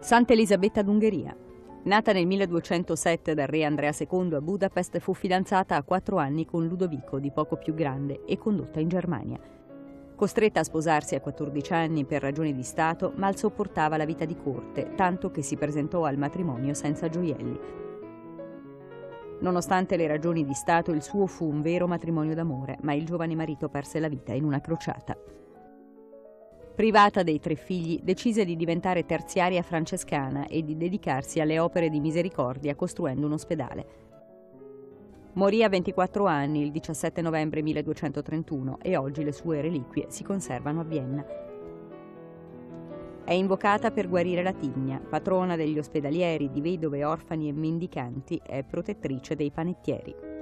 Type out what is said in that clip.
Santa Elisabetta d'Ungheria. Nata nel 1207 dal re Andrea II a Budapest, fu fidanzata a quattro anni con Ludovico, di poco più grande, e condotta in Germania. Costretta a sposarsi a 14 anni per ragioni di Stato, mal sopportava la vita di corte, tanto che si presentò al matrimonio senza gioielli. Nonostante le ragioni di Stato, il suo fu un vero matrimonio d'amore, ma il giovane marito perse la vita in una crociata. Privata dei tre figli, decise di diventare terziaria francescana e di dedicarsi alle opere di misericordia costruendo un ospedale. Morì a 24 anni il 17 novembre 1231 e oggi le sue reliquie si conservano a Vienna. È invocata per guarire la tigna, patrona degli ospedalieri, di vedove, orfani e mendicanti, è protettrice dei panettieri.